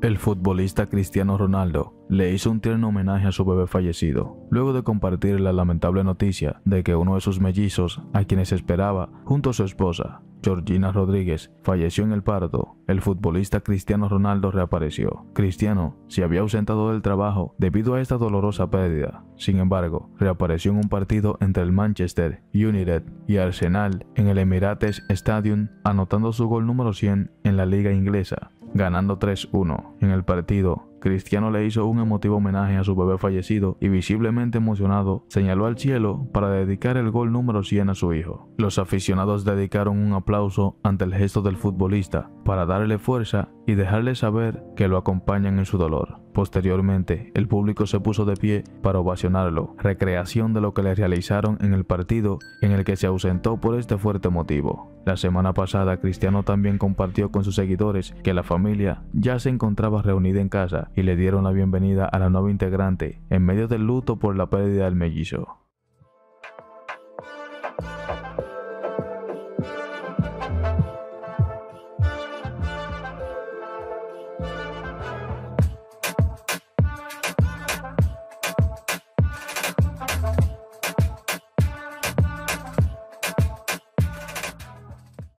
El futbolista Cristiano Ronaldo le hizo un tierno homenaje a su bebé fallecido, luego de compartir la lamentable noticia de que uno de sus mellizos, a quienes esperaba, junto a su esposa, Georgina Rodríguez, falleció en el parto, el futbolista Cristiano Ronaldo reapareció. Cristiano se había ausentado del trabajo debido a esta dolorosa pérdida. Sin embargo, reapareció en un partido entre el Manchester United y Arsenal en el Emirates Stadium, anotando su gol número 100 en la liga inglesa ganando 3-1. En el partido, Cristiano le hizo un emotivo homenaje a su bebé fallecido y visiblemente emocionado señaló al cielo para dedicar el gol número 100 a su hijo. Los aficionados dedicaron un aplauso ante el gesto del futbolista para darle fuerza y dejarle saber que lo acompañan en su dolor. Posteriormente, el público se puso de pie para ovacionarlo, recreación de lo que le realizaron en el partido en el que se ausentó por este fuerte motivo. La semana pasada, Cristiano también compartió con sus seguidores que la familia ya se encontraba reunida en casa y le dieron la bienvenida a la nueva integrante en medio del luto por la pérdida del mellizo.